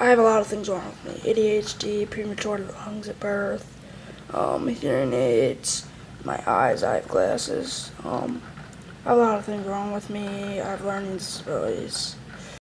I have a lot of things wrong with me. ADHD, premature lungs at birth, um, hearing aids, my eyes, I have glasses. Um, I have a lot of things wrong with me. I have learning disabilities.